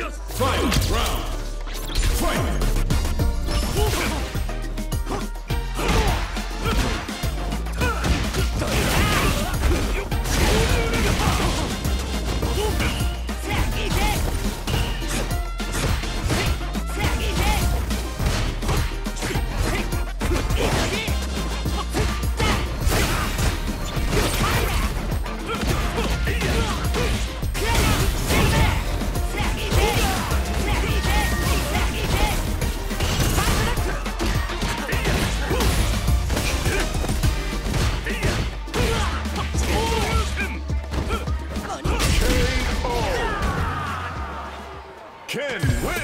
Final round. Fight! Ken wins!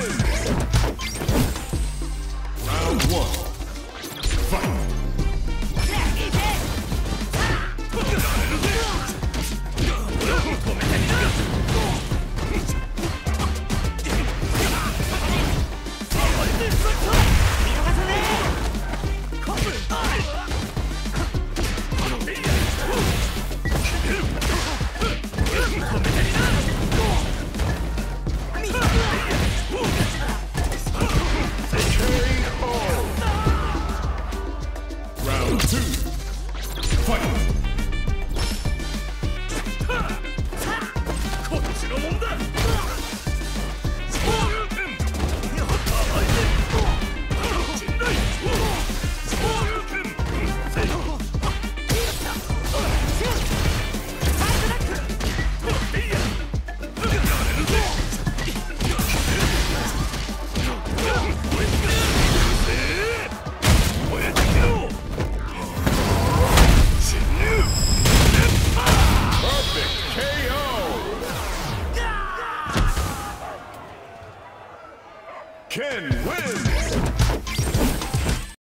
快